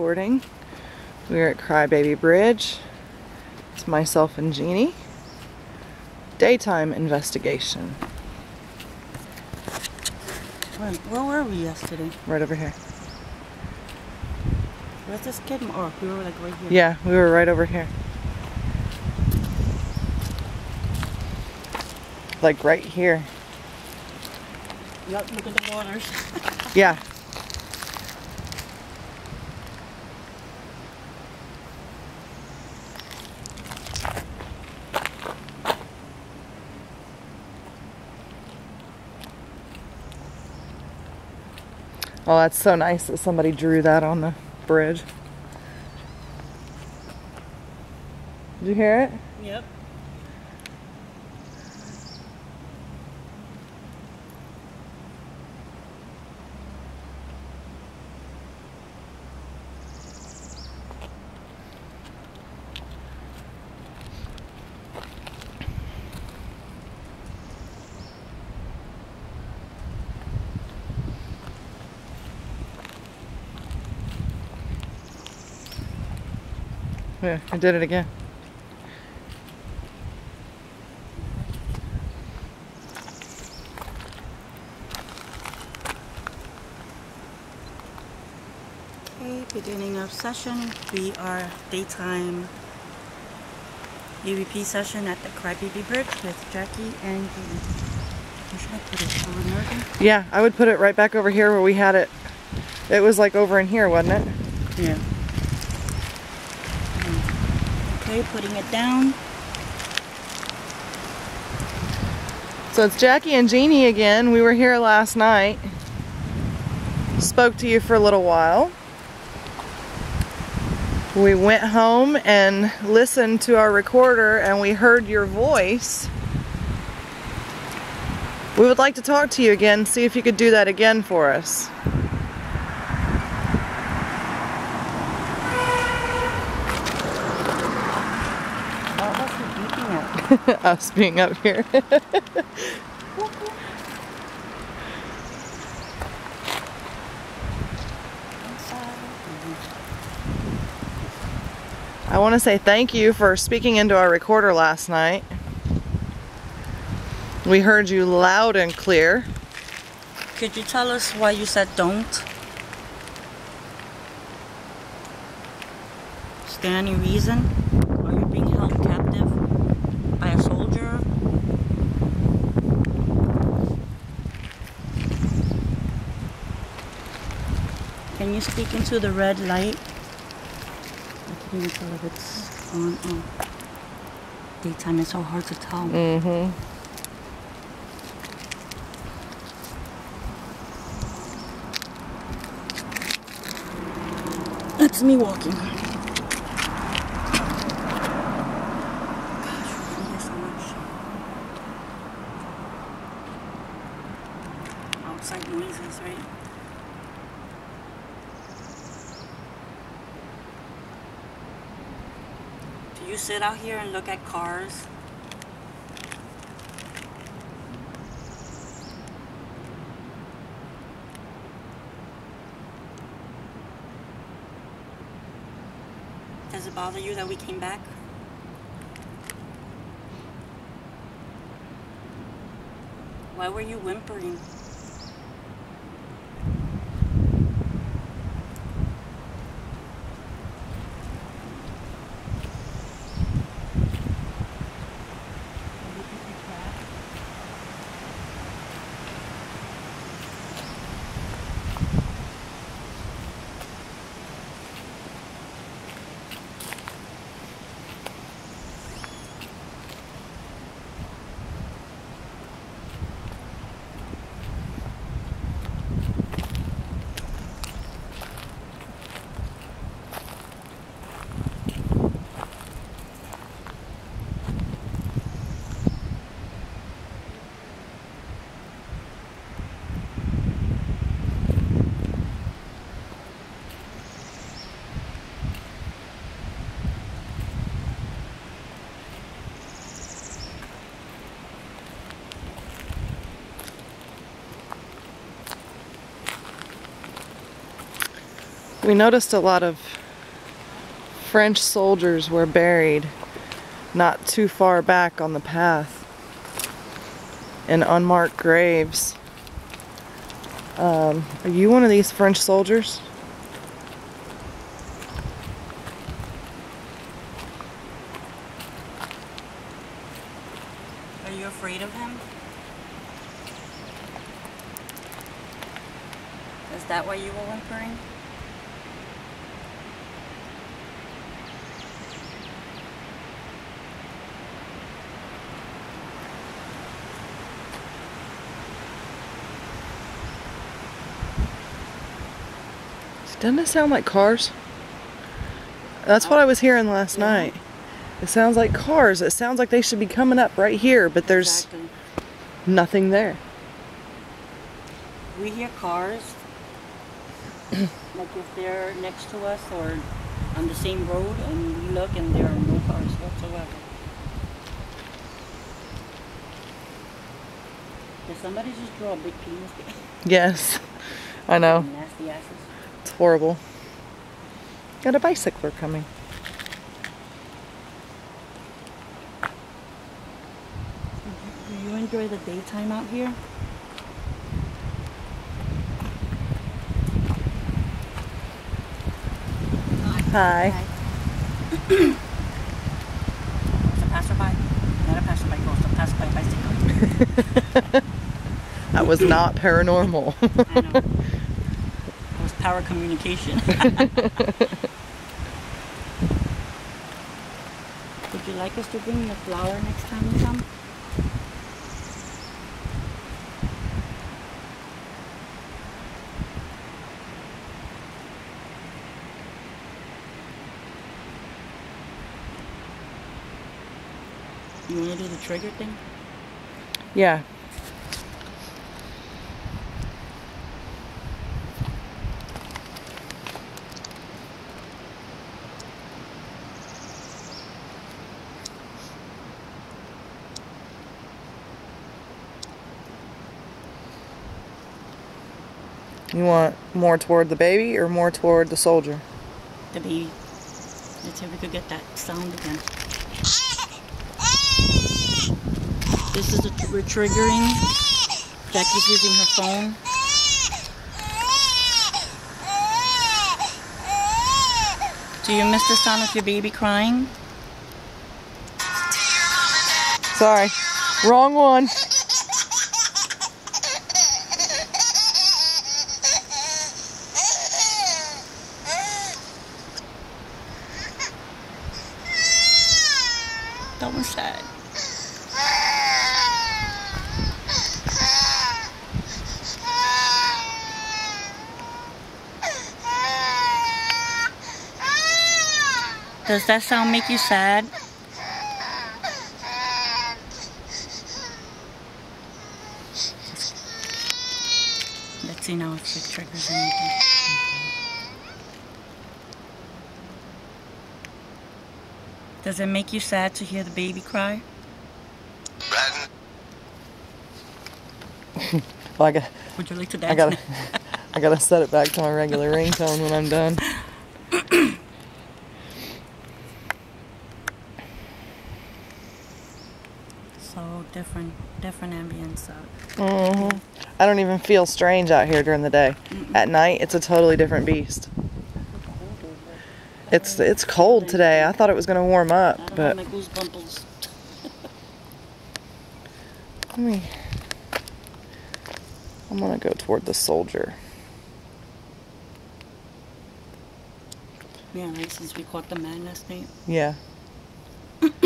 recording. We're at Crybaby Bridge. It's myself and Jeannie. Daytime investigation. Where, where were we yesterday? Right over here. Where's this kid? Or we were like right here. Yeah, we were right over here. Like right here. Yep, look at the waters. Yeah. Oh, that's so nice that somebody drew that on the bridge. Did you hear it? Yep. Yeah, I did it again. Okay, beginning of session. We are daytime EVP session at the Crybaby Bridge with Jackie and Jeannie. Where should I put it? Over there again? Yeah, I would put it right back over here where we had it. It was like over in here, wasn't it? Yeah. Okay, putting it down. So it's Jackie and Jeannie again. We were here last night. Spoke to you for a little while. We went home and listened to our recorder and we heard your voice. We would like to talk to you again, see if you could do that again for us. What was he beeping at? us being up here. I want to say thank you for speaking into our recorder last night. We heard you loud and clear. Could you tell us why you said don't? Is there any reason? Are you being held captive by a soldier? Can you speak into the red light? I can't even tell if it's on. Oh. Daytime is so hard to tell. Mm-hmm. That's me walking. Gosh, we hear so much outside noises, right? Do you sit out here and look at cars? Does it bother you that we came back? Why were you whimpering? We noticed a lot of French soldiers were buried not too far back on the path in unmarked graves. Um, are you one of these French soldiers? Are you afraid of him? Is that why you were whimpering? Doesn't it sound like cars? That's what I was hearing last Yeah. night. It sounds like cars. It sounds like they should be coming up right here, but there's Exactly. nothing there. We hear cars, like if they're next to us or on the same road, and we look and there are no cars whatsoever. Did somebody just draw a big penis? Yes, I know. Nasty asses. It's horrible. Got a bicycler coming. Do you enjoy the daytime out here? Hi. It's a passerby. Not a passerby ghost, a passerby bicycle. That was not paranormal. I know. It was power communication. Would you like us to bring the flower next time you come? You want to do the trigger thing? yeah. You want more toward the baby or more toward the soldier? The baby. Let's see if we could get that sound again. This is a, we're triggering. Jackie's using her phone. Do you miss the sound of your baby crying? Sorry. Wrong one. That was sad. Does that sound make you sad? Let's see now if it triggers anything. Does it make you sad to hear the baby cry? Well, I got, Would you like to dance? I gotta, I gotta set it back to my regular ringtone when I'm done. So different, different ambience. Uh, hmm I don't even feel strange out here during the day. At night, it's a totally different beast. It's it's cold today. I thought it was gonna warm up, but have my goosebumps. let me. I'm gonna go toward the soldier. Yeah, since we caught the man last night. Yeah.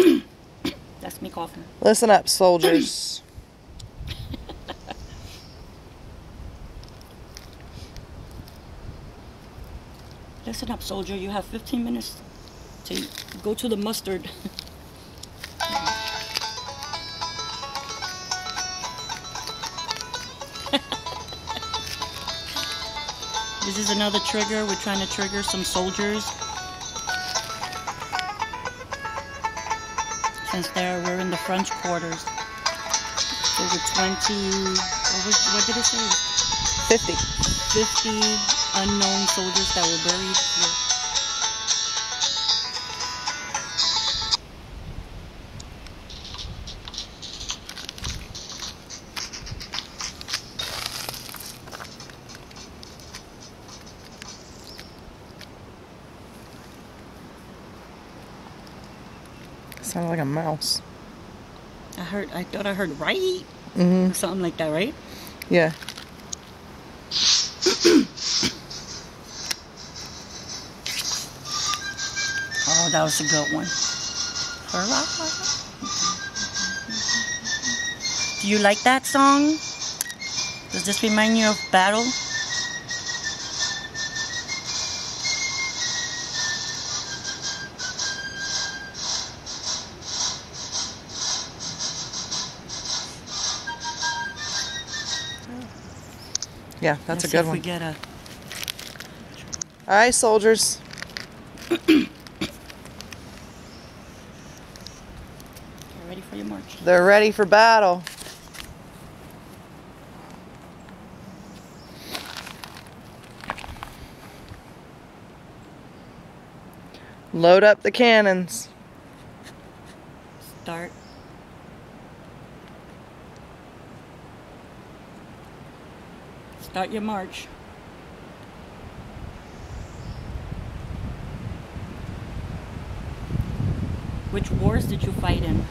That's me coughing. Listen up, soldiers. Listen up, soldier. You have 15 minutes to go to the mustard. this is another trigger. We're trying to trigger some soldiers. Since they're we're in the French quarters. Over 20. What, was, what did it say? 50. 50 unknown soldiers that were buried here. Sounded like a mouse. I heard. I thought I heard right Mm-hmm. something like that, right? Yeah. That was a good one. Do you like that song? Does this remind you of battle? Yeah, that's Let's a see good if one. We get a. All right, soldiers. Get ready for your march. They're ready for battle. Load up the cannons. Start. Start your march. Which wars did you fight in?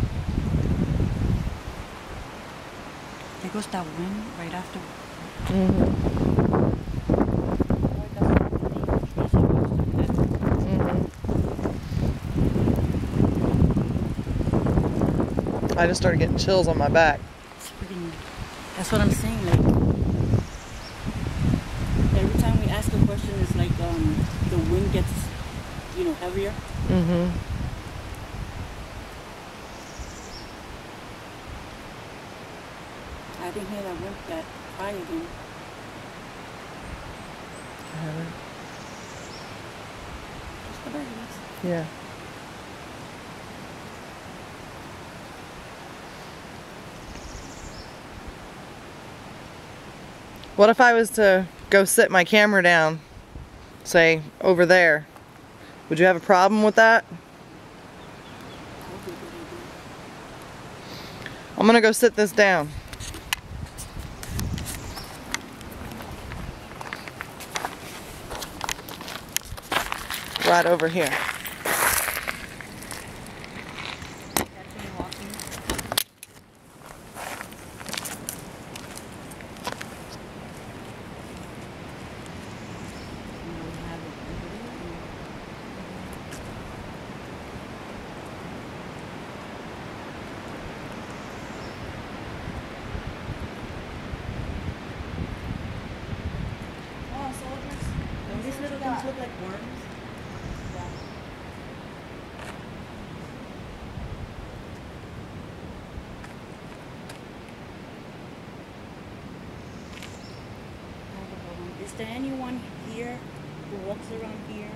There goes that wind right after. Mm -hmm. I just started getting chills on my back. Freaking. That's what I'm saying. Like every time we ask a question, it's like um, the wind gets, you know, heavier. Mm-hmm. I didn't hear that wind that high again. Just the. Yeah. What if I was to go sit my camera down, say over there? Would you have a problem with that? I'm gonna go sit this down. Right over here. Catch me walking. You know, we have it over there. Don't these little things look like worms? Is there anyone here who walks around here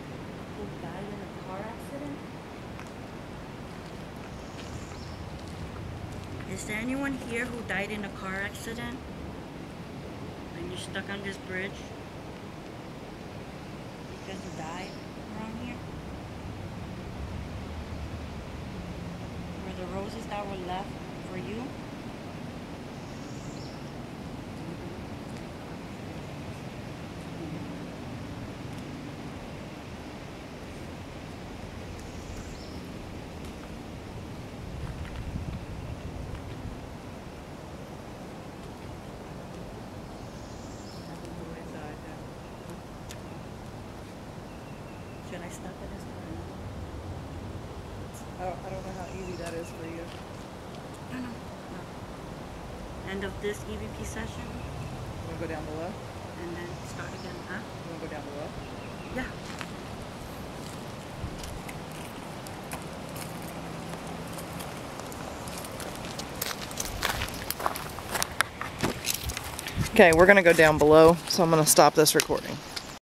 who died in a car accident? Is there anyone here who died in a car accident? And you're stuck on this bridge? Because you died around here? Were the roses that were left for you? Should I stop at this point? I don't, I don't know how easy that is for you. No, no. no. End of this EVP session You wanna go down below? and then start again, huh? You wanna go down below? Yeah. Okay, we're gonna go down below, so I'm gonna stop this recording.